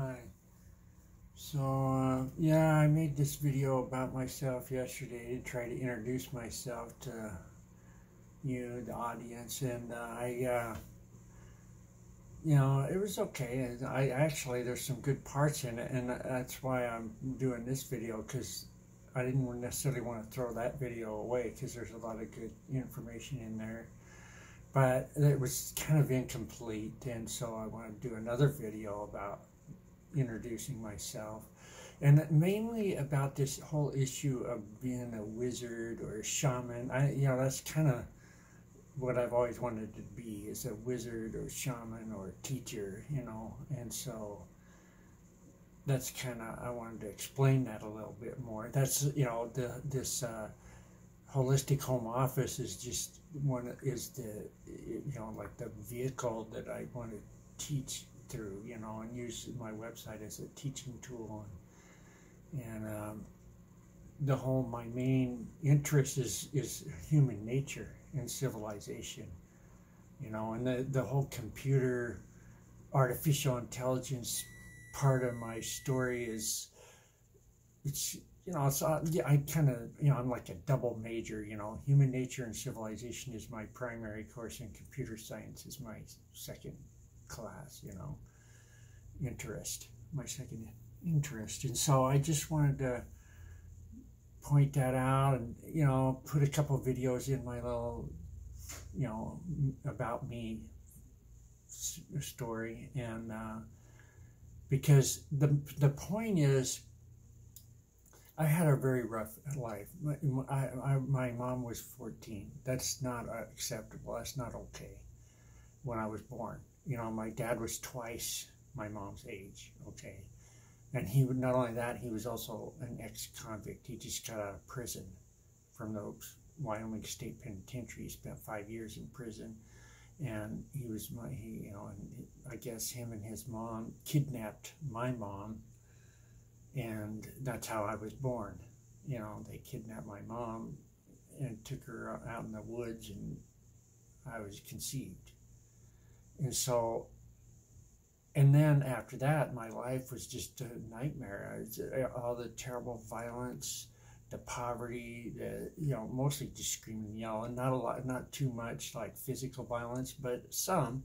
Hi. So, uh, yeah, I made this video about myself yesterday to try to introduce myself to you, the audience, and uh, I, uh, you know, it was okay. I actually, there's some good parts in it, and that's why I'm doing this video because I didn't necessarily want to throw that video away because there's a lot of good information in there. But it was kind of incomplete, and so I want to do another video about introducing myself. And mainly about this whole issue of being a wizard or a shaman. I, you know, that's kind of what I've always wanted to be is a wizard or shaman or teacher, you know. And so that's kind of I wanted to explain that a little bit more. That's you know the this uh, holistic home office is just one is the you know like the vehicle that I want to teach through, you know, and use my website as a teaching tool. And, and um, the whole, my main interest is, is human nature and civilization, you know, and the, the whole computer, artificial intelligence part of my story is, it's, you know, so yeah, I kind of, you know, I'm like a double major, you know, human nature and civilization is my primary course and computer science is my second class, you know, interest, my second interest. And so I just wanted to point that out and, you know, put a couple videos in my little, you know, about me story. And uh, because the, the point is, I had a very rough life. My, I, I, my mom was 14. That's not acceptable. That's not okay when I was born you know, my dad was twice my mom's age, okay? And he would, not only that, he was also an ex-convict. He just got out of prison from the Wyoming State Penitentiary. He spent five years in prison. And he was my, he, you know, and I guess him and his mom kidnapped my mom. And that's how I was born. You know, they kidnapped my mom and took her out in the woods and I was conceived and so, and then after that, my life was just a nightmare. Uh, all the terrible violence, the poverty, the you know mostly just screaming and yelling. Not a lot, not too much like physical violence, but some.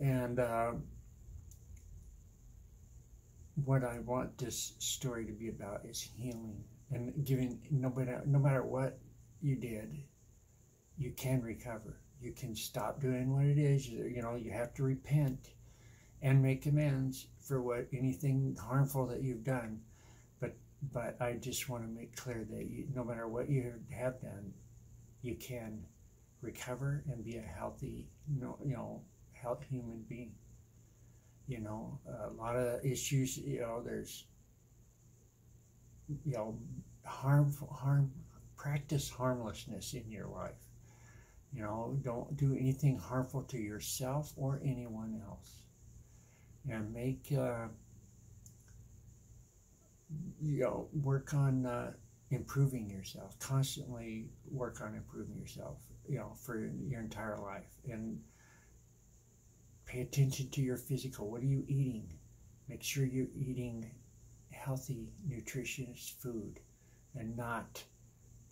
And uh, what I want this story to be about is healing and giving. No matter no matter what you did, you can recover you can stop doing what it is. You know, you have to repent and make amends for what anything harmful that you've done. But but I just want to make clear that you, no matter what you have done, you can recover and be a healthy, you know, healthy human being. You know, a lot of issues. You know, there's you know harmful harm practice harmlessness in your life you know, don't do anything harmful to yourself or anyone else. And make, uh, you know, work on uh, improving yourself. Constantly work on improving yourself, you know, for your entire life. And pay attention to your physical. What are you eating? Make sure you're eating healthy, nutritious food and not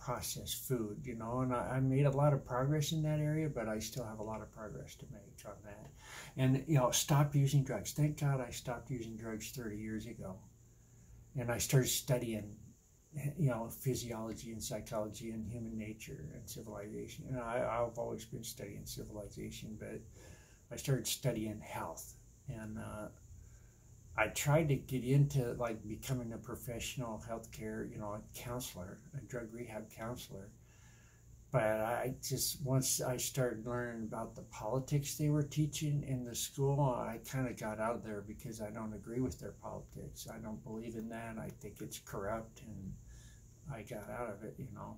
processed food, you know, and I, I, made a lot of progress in that area, but I still have a lot of progress to make on that. And, you know, stop using drugs. Thank God I stopped using drugs 30 years ago. And I started studying, you know, physiology and psychology and human nature and civilization. And I, I've always been studying civilization, but I started studying health. And, uh, I tried to get into like becoming a professional healthcare, you know, counselor, a drug rehab counselor. But I just once I started learning about the politics they were teaching in the school, I kind of got out of there because I don't agree with their politics. I don't believe in that. I think it's corrupt, and I got out of it. You know,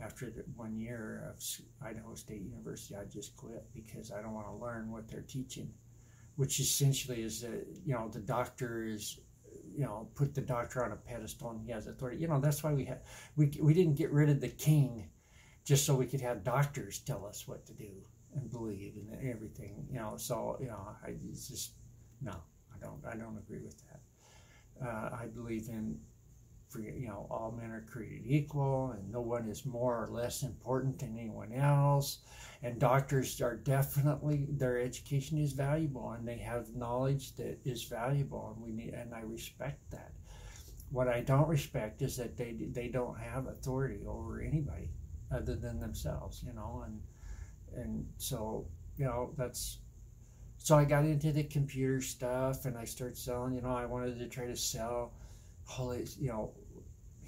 after one year of Idaho State University, I just quit because I don't want to learn what they're teaching which essentially is that you know the doctor is you know put the doctor on a pedestal and he has authority you know that's why we had we, we didn't get rid of the king just so we could have doctors tell us what to do and believe and everything you know so you know i just no I don't I don't agree with that. Uh, I believe in free, you know, all men are created equal, and no one is more or less important than anyone else. And doctors are definitely their education is valuable, and they have knowledge that is valuable, and we need and I respect that. What I don't respect is that they they don't have authority over anybody other than themselves, you know, and and so you know that's so I got into the computer stuff and I started selling. You know, I wanted to try to sell, holy, you know,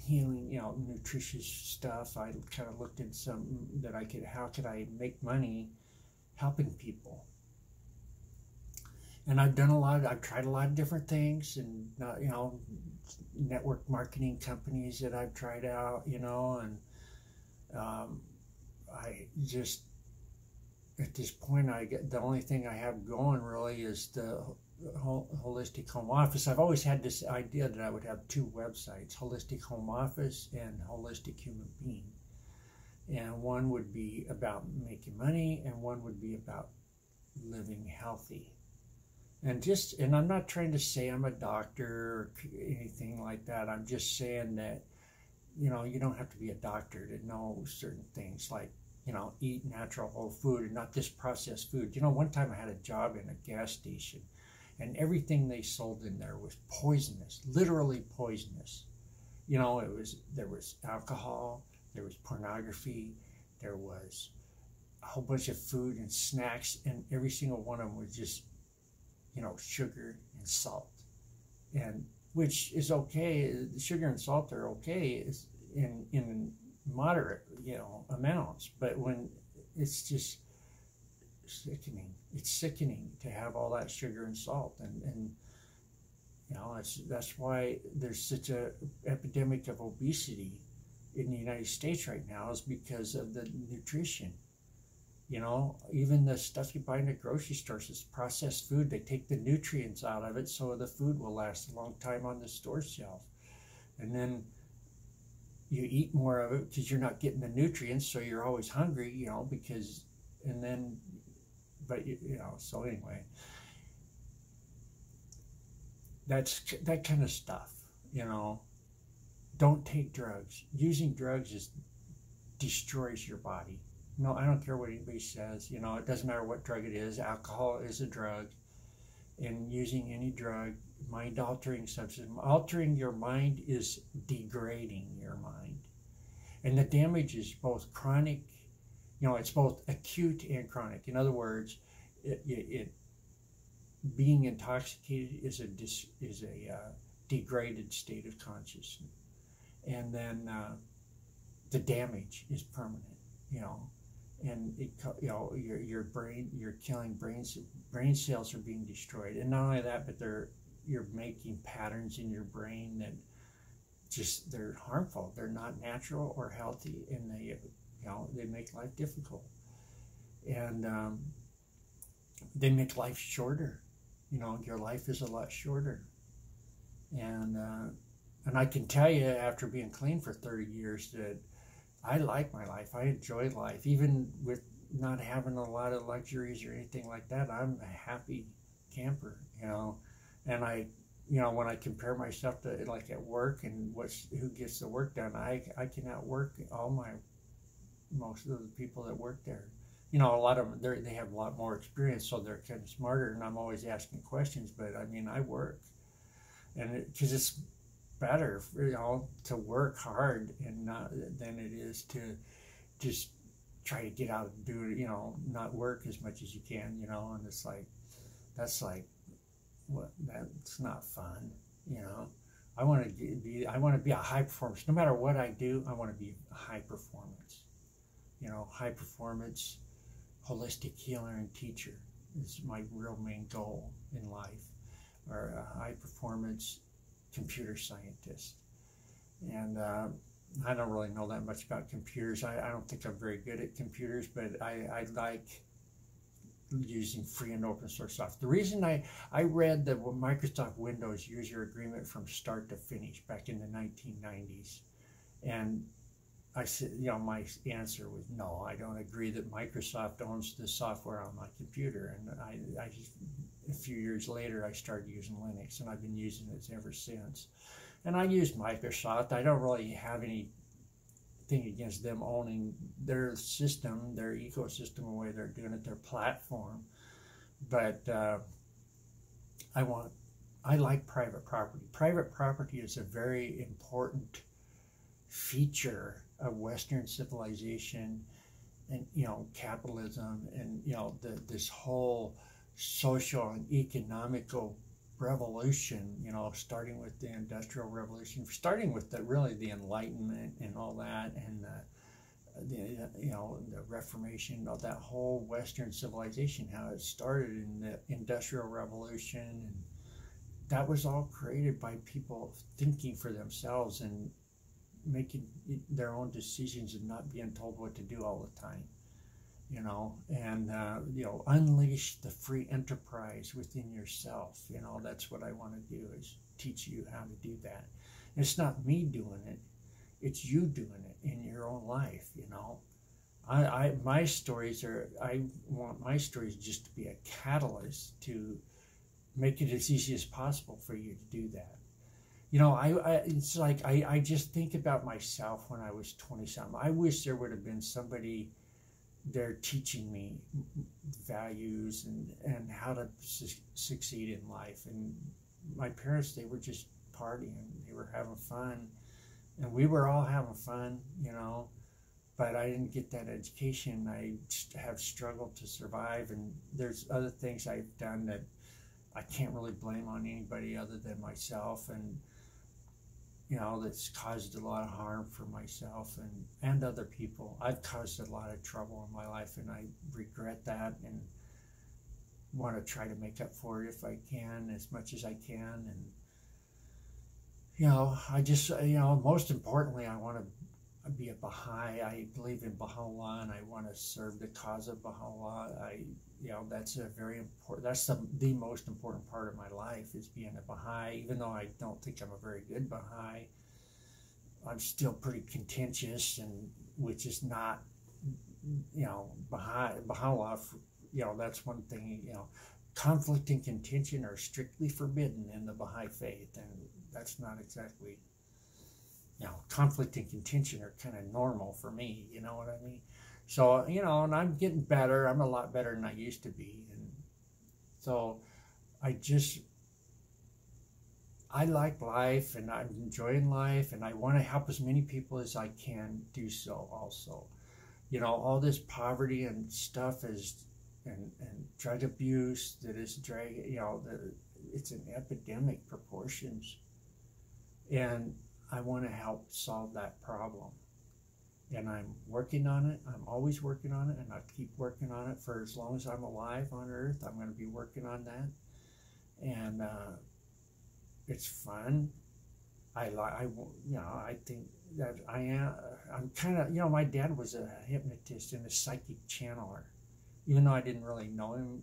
healing, you know, nutritious stuff. I kind of looked at some that I could. How could I make money helping people? And I've done a lot. I've tried a lot of different things, and you know, network marketing companies that I've tried out. You know, and um, I just at this point, I get the only thing I have going really is the holistic home office. I've always had this idea that I would have two websites: holistic home office and holistic human being. And one would be about making money, and one would be about living healthy. And just, and I'm not trying to say I'm a doctor or anything like that. I'm just saying that, you know, you don't have to be a doctor to know certain things like you know, eat natural whole food and not this processed food. You know, one time I had a job in a gas station and everything they sold in there was poisonous, literally poisonous. You know, it was there was alcohol, there was pornography, there was a whole bunch of food and snacks, and every single one of them was just, you know, sugar and salt, and which is okay. Sugar and salt are okay in in moderate, you know, amounts. But when it's just sickening, it's sickening to have all that sugar and salt, and and you know, that's that's why there's such a epidemic of obesity in the United States right now is because of the nutrition. You know, even the stuff you buy in the grocery stores is processed food. They take the nutrients out of it so the food will last a long time on the store shelf. And then you eat more of it because you're not getting the nutrients, so you're always hungry, you know, because, and then, but, you, you know, so anyway, that's that kind of stuff, you know. Don't take drugs. Using drugs is destroys your body. No, I don't care what anybody says. You know, it doesn't matter what drug it is. Alcohol is a drug, and using any drug mind altering substance. Altering your mind is degrading your mind. And the damage is both chronic, you know, it's both acute and chronic. In other words, it, it, it being intoxicated is a dis, is a uh, degraded state of consciousness, and then uh, the damage is permanent. You know, and it, you know your your brain you're killing brains brain cells are being destroyed, and not only that, but they're you're making patterns in your brain that just they're harmful. They're not natural or healthy, and they you know they make life difficult, and um, they make life shorter. You know, your life is a lot shorter, and uh, and I can tell you after being clean for thirty years that I like my life. I enjoy life, even with not having a lot of luxuries or anything like that. I'm a happy camper. You know and I, you know, when I compare myself to like at work and what's who gets the work done, I I can outwork all my most of the people that work there. You know, a lot of them they have a lot more experience, so they're kind of smarter, and I'm always asking questions. But I mean, I work, and because it, it's better, you know, to work hard and not than it is to just try to get out and do it. You know, not work as much as you can. You know, and it's like that's like what that's not fun you know i want to be i want to be a high performance no matter what i do i want to be a high performance you know high performance holistic healer and teacher is my real main goal in life or a high performance computer scientist and uh, i don't really know that much about computers I, I don't think i'm very good at computers but i, I like using free and open source software. The reason I, I read the Microsoft Windows user agreement from start to finish back in the 1990s, and I said, you know, my answer was no, I don't agree that Microsoft owns the software on my computer. And I, I a few years later, I started using Linux, and I've been using it ever since. And I use Microsoft. I don't really have anything against them owning their system, their ecosystem, the way they're doing it, their platform. But uh, I want, I like private property. Private property is a very important feature of Western civilization and you know capitalism and you know the, this whole social and economical revolution you know starting with the industrial revolution starting with the really the enlightenment and all that and the, the you know the reformation of that whole western civilization how it started in the industrial revolution and that was all created by people thinking for themselves and making their own decisions and not being told what to do all the time you know? And uh, you know unleash the free enterprise within yourself you know? That's what i want to do is teach you how to do that. And it's not me doing it it's you doing it in your own life you know? I, I my stories are i want my stories just to be a catalyst to make it as easy as possible for you to do that you know, I, I it's like I, I just think about myself when I was 20 something. I wish there would have been somebody there teaching me values and, and how to su- succeed in life. And my parents, they were just partying, they were having fun, and we were all having fun, you know. But I didn't get that education. I have struggled to survive, and there's other things I've done that I can't really blame on anybody other than myself. And you know, that's caused a lot of harm for myself and, and other people. I've caused a lot of trouble in my life and I regret that and want to try to make up for it if I can, as much as I can. And, you know, I just, you know, most importantly, I want to be a Baha'i. I believe in Baha'u'llah and I want to serve the cause of Baha'u'llah. I, you know, that's a very important, that's the, the most important part of my life is being a Baha'i. Even though I don't think I'm a very good Baha'i, I'm still pretty contentious and which is not, you know, Baha'i, Baha'u'llah, you know, that's one thing, you know, conflict and contention are strictly forbidden in the Baha'i faith. And that's not exactly, know, conflict and contention are kind of normal for me, you know what I mean? So, you know, and I'm getting better. I'm a lot better than I used to be. And so I just, I like life and I'm enjoying life and I want to help as many people as I can do so also. You know, all this poverty and stuff is, and, and drug abuse that is drag, you know, the, it's an epidemic proportions. And I want to help solve that problem and I'm working on it. I'm always working on it, and I keep working on it for as long as I'm alive on Earth. I'm going to be working on that, and uh, it's fun. I like, I you know, I think that I am. I'm kind of, you know, my dad was a hypnotist and a psychic channeler, even though I didn't really know him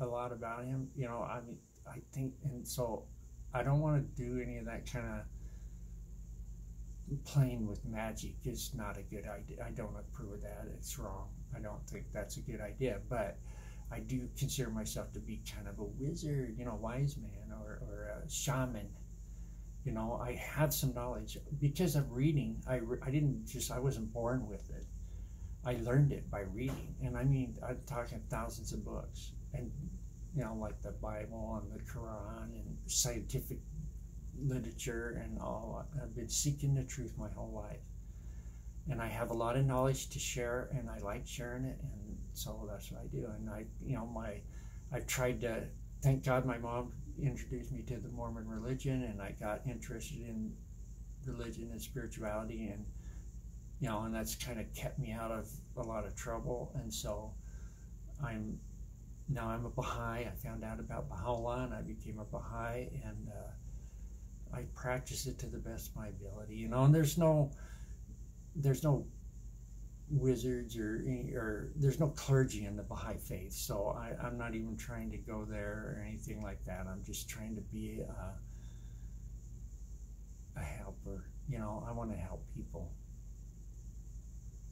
a lot about him. You know, I mean, I think, and so I don't want to do any of that kind of playing with magic is not a good idea. I don't approve of that. It's wrong. I don't think that's a good idea. But I do consider myself to be kind of a wizard, you know, wise man or, or a shaman. You know, I have some knowledge because of reading. I, I didn't just, I wasn't born with it. I learned it by reading. And I mean, I'm talking thousands of books and, you know, like the Bible and the Quran and scientific literature and all. I've been seeking the truth my whole life. And I have a lot of knowledge to share and I like sharing it and so that's what I do. And I you know my I've tried to thank God my mom introduced me to the Mormon religion and I got interested in religion and spirituality and you know and that's kind of kept me out of a lot of trouble and so I'm now I'm a Baha'i. I found out about Baha'u'llah and I became a Baha'i and uh, I practice it to the best of my ability, you know. And there's no, there's no wizards or or there's no clergy in the Baha'i faith, so I, I'm not even trying to go there or anything like that. I'm just trying to be a, a helper, you know. I want to help people.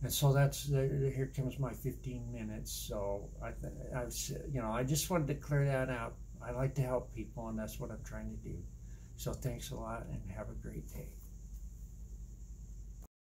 And so that's here comes my 15 minutes. So I, I've you know I just wanted to clear that out I like to help people, and that's what I'm trying to do. So thanks a lot, and have a great day.